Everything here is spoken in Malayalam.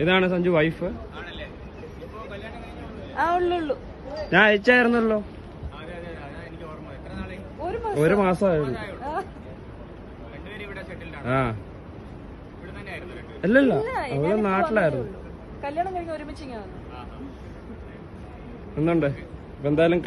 ഇതാണ് സഞ്ജു വൈഫ് ഞാൻ അയച്ചായിരുന്നല്ലോ. ഒരു മാസം. മാസമായിരുന്നു ആ, ആ. അല്ലല്ല ഇല്ല, അവൾ നാട്ടിലായിരുന്നു. കല്യാണം കഴിഞ്ഞ് ഒരുമിച്ച് എന്നുണ്ട്. ഇപ്പൊ എന്തായാലും